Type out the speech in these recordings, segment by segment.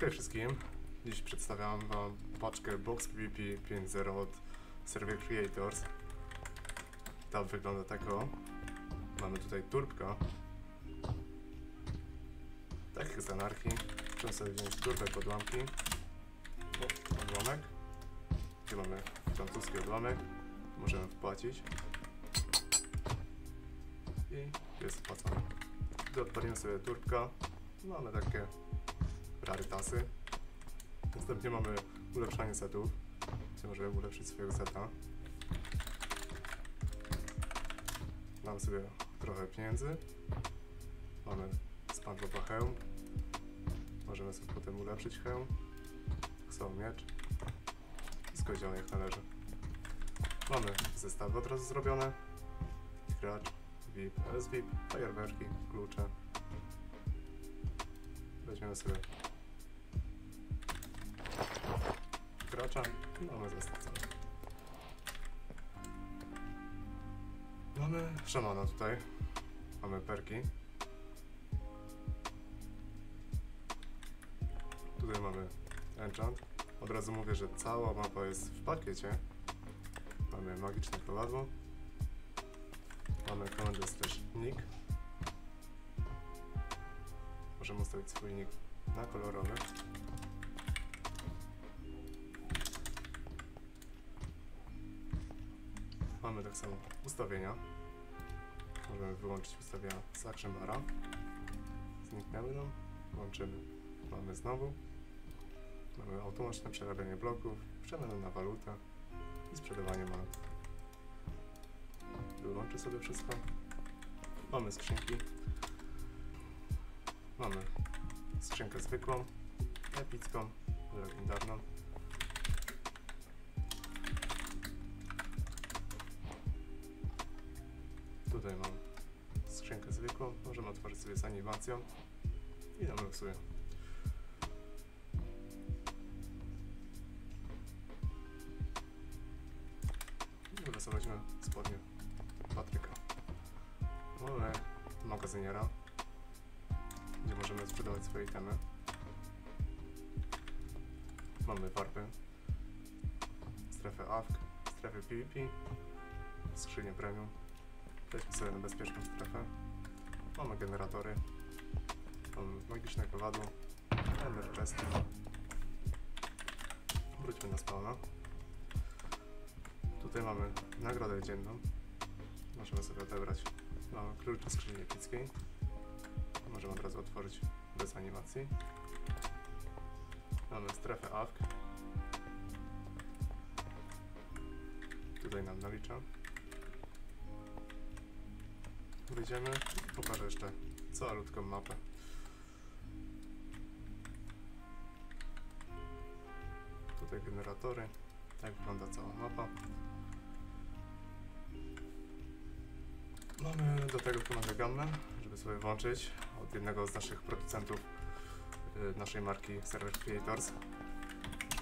Hej wszystkim, dziś przedstawiam wam paczkę Box PvP 5.0 od Server Creators. Ta wygląda tako. Mamy tutaj turbka. Tak jak z anarchii. Możemy sobie wziąć turbę podłamki. O, odłamek. Tu mamy francuski odłamek. Możemy wpłacić. I jest wpłacony. Gdy odpalimy sobie turbka, mamy takie rarytasy. Następnie mamy ulepszanie setów, możemy ulepszyć swojego seta. Mamy sobie trochę pieniędzy. Mamy SpongeBoba hełm. Możemy sobie potem ulepszyć hełm. Są miecz. Wszystko działa jak należy. Mamy zestawy od razu zrobione. Gracz, VIP, SVIP, fajerwerki, klucze. Weźmiemy sobie gracza i mamy cały. Mamy szamana tutaj. Mamy perki. Tutaj mamy enchant. Od razu mówię, że cała mapa jest w pakiecie. Mamy magiczne kowadło. Mamy komendę slash nick. Możemy ustawić swój nick na kolorowy. Mamy tak samo ustawienia. Możemy wyłączyć ustawienia z Action Bara. Nam. Włączymy. Mamy znowu. Mamy automatyczne przerabianie bloków, przemianę na walutę i sprzedawanie monet. Sobie wszystko. Mamy skrzynki. Mamy skrzynkę zwykłą, epicką, legendarną. Tutaj mam skrzynkę zwykłą, możemy otworzyć sobie z animacją i losuje. I wylosować spodnie. Mamy magazyniera, gdzie możemy sprzedawać swoje itemy. Mamy warpy, strefę AFK, strefę PvP, skrzynię premium. Weźmy sobie na bezpieczną strefę. Mamy generatory. Mamy magiczne kowadło. Ender chest. Wróćmy na spawna. Tutaj mamy nagrodę dzienną. Możemy sobie odebrać. Mamy klucz skrzyni epickiej. Możemy od razu otworzyć bez animacji. Mamy strefę AFK. Tutaj nam nalicza. Wyjdziemy pokażę jeszcze całą mapę. Tutaj generatory. Tak wygląda cała mapa. Do tego komendę gammę, żeby sobie włączyć od jednego z naszych producentów y, naszej marki Server Creators.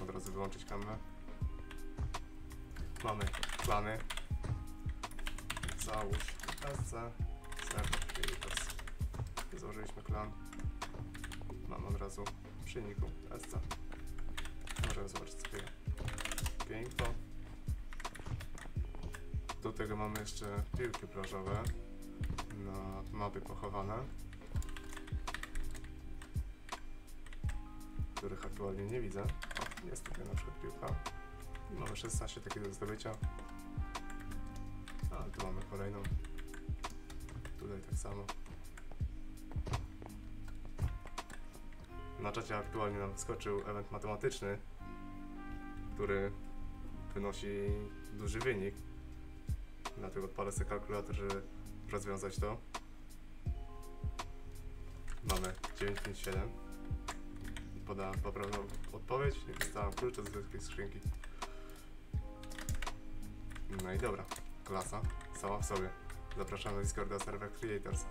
Od razu wyłączyć gammę. Mamy plany. Załóż SC Server Creators. Założyliśmy klan. Mam od razu w przyniku SC. Możemy zobaczyć sobie piękno. Do tego mamy jeszcze piłki plażowe na mapy pochowane, których aktualnie nie widzę. O, jest tutaj na przykład piłka. Mamy 16 takich do zdobycia. A tu mamy kolejną. Tutaj tak samo. Na czacie aktualnie nam skoczył event matematyczny, który wynosi duży wynik. Dlatego odpalę sobie kalkulator, żeby rozwiązać to. Mamy 957. Podałem poprawną odpowiedź i dostałem klucze z tej skrzynki. No i dobra, klasa, cała w sobie. Zapraszam na Discorda Server Creators.